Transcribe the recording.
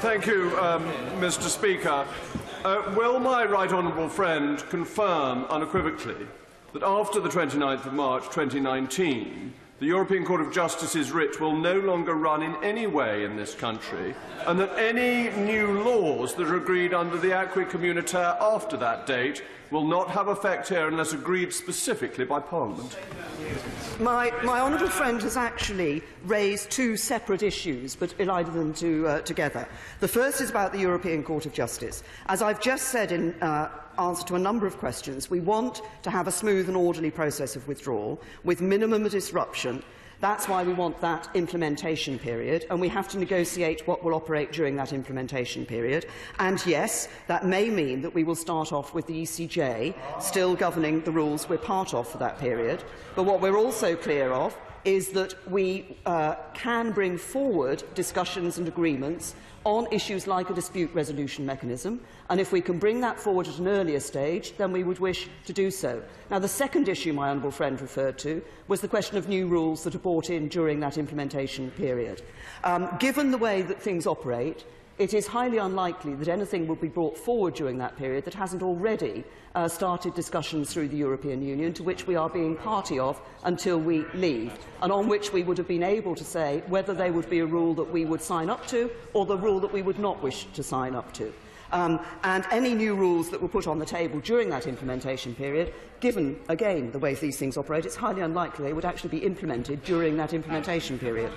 Thank you, um, Mr. Speaker. Uh, will my right honourable friend confirm unequivocally that after the 29th of March 2019, The European Court of Justice's writ will no longer run in any way in this country, and that any new laws that are agreed under the Acquis Communautaire after that date will not have effect here unless agreed specifically by Parliament. My, my honourable friend has actually raised two separate issues, but elided them to, uh, together. The first is about the European Court of Justice. As I've just said in uh, answer to a number of questions. We want to have a smooth and orderly process of withdrawal with minimum disruption That's why we want that implementation period, and we have to negotiate what will operate during that implementation period. And yes, that may mean that we will start off with the ECJ still governing the rules we're part of for that period. But what we're also clear of is that we uh, can bring forward discussions and agreements on issues like a dispute resolution mechanism, and if we can bring that forward at an earlier stage, then we would wish to do so. Now, the second issue my honourable friend referred to was the question of new rules that are brought in during that implementation period. Um, given the way that things operate, it is highly unlikely that anything will be brought forward during that period that hasn't already uh, started discussions through the European Union, to which we are being party of until we leave, and on which we would have been able to say whether there would be a rule that we would sign up to or the rule that we would not wish to sign up to. Um, and any new rules that were put on the table during that implementation period, given, again, the way these things operate, it's highly unlikely they would actually be implemented during that implementation period.